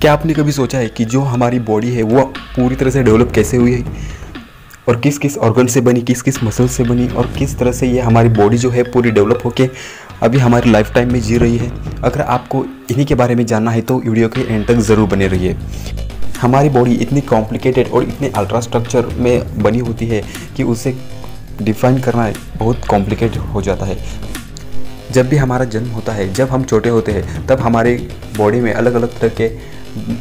क्या आपने कभी सोचा है कि जो हमारी बॉडी है, वो पूरी तरह से डेवलप कैसे हुई है? और किस किस ऑर्गन से बनी, किस किस मसल से बनी, और किस तरह से ये हमारी बॉडी जो है पूरी डेवलप होके अभी हमारी लाइफ टाइम में जी रही है? अगर आपको इन्हीं के बारे में जानना है तो वीडियो के एंड तक ज़रूर बने रहिए। हमारी बॉडी इतनी कॉम्प्लिकेटेड और इतने अल्ट्रा स्ट्रक्चर में बनी होती है कि उसे डिफाइन करना बहुत कॉम्प्लिकेट हो जाता है। जब भी हमारा जन्म होता है, जब हम छोटे होते हैं, तब हमारे बॉडी में अलग अलग तरह के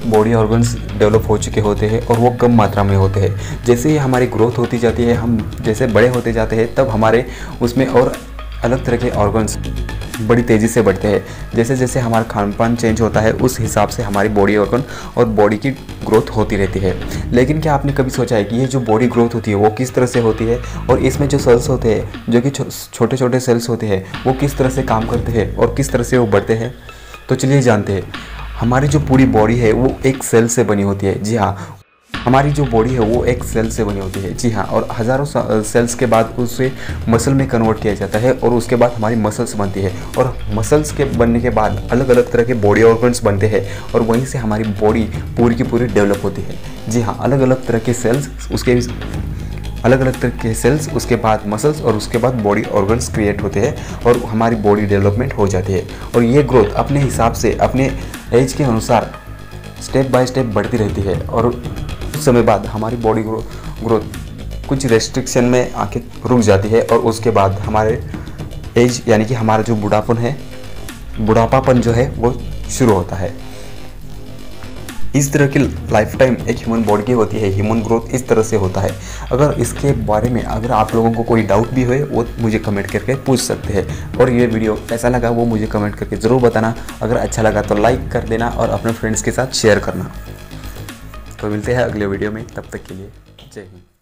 बॉडी ऑर्गन्स डेवलप हो चुके होते हैं और वो कम मात्रा में होते हैं। जैसे ही हमारी ग्रोथ होती जाती है, हम जैसे बड़े होते जाते हैं, तब हमारे उसमें और अलग तरह के ऑर्गन्स बड़ी तेज़ी से बढ़ते हैं। जैसे जैसे हमारा खान पान चेंज होता है, उस हिसाब से हमारी बॉडी ऑर्गन और बॉडी की ग्रोथ होती रहती है। लेकिन क्या आपने कभी सोचा है कि ये जो बॉडी ग्रोथ होती है, वो किस तरह से होती है? और इसमें जो सेल्स होते हैं, जो कि छोटे छोटे सेल्स होते हैं, वो किस तरह से काम करते हैं और किस तरह से वो बढ़ते हैं? तो चलिए जानते हैं। हमारी जो पूरी बॉडी है, वो एक सेल से बनी होती है। जी हाँ हमारी जो बॉडी है, वो एक सेल से बनी होती है। जी हाँ और हज़ारों सेल्स के बाद उसे मसल में कन्वर्ट किया जाता है और उसके बाद हमारी मसल्स बनती है। और मसल्स के बनने के बाद अलग अलग तरह के बॉडी ऑर्गन्स बनते हैं और वहीं से हमारी बॉडी पूरी की पूरी डेवलप होती है। जी हाँ अलग अलग तरह के सेल्स उसके अलग अलग तरह के सेल्स उसके बाद मसल्स और उसके बाद बॉडी ऑर्गन्स क्रिएट होते हैं और हमारी बॉडी डेवलपमेंट हो जाती है। और ये ग्रोथ अपने हिसाब से, अपने एज के अनुसार स्टेप बाय स्टेप बढ़ती रहती है और कुछ समय बाद हमारी बॉडी ग्रो, ग्रोथ कुछ रेस्ट्रिक्शन में आके रुक जाती है और उसके बाद हमारे एज यानी कि हमारा जो बुढ़ापन है, बुढ़ापापन जो है वो शुरू होता है। इस तरह की लाइफ टाइम एक ह्यूमन बॉडी की होती है ह्यूमन ग्रोथ इस तरह से होता है। अगर इसके बारे में अगर आप लोगों को कोई डाउट भी हो, वो मुझे कमेंट करके पूछ सकते हैं। और ये वीडियो कैसा लगा, वो मुझे कमेंट करके ज़रूर बताना। अगर अच्छा लगा तो लाइक कर देना और अपने फ्रेंड्स के साथ शेयर करना। तो मिलते हैं अगले वीडियो में, तब तक के लिए जय हिंद।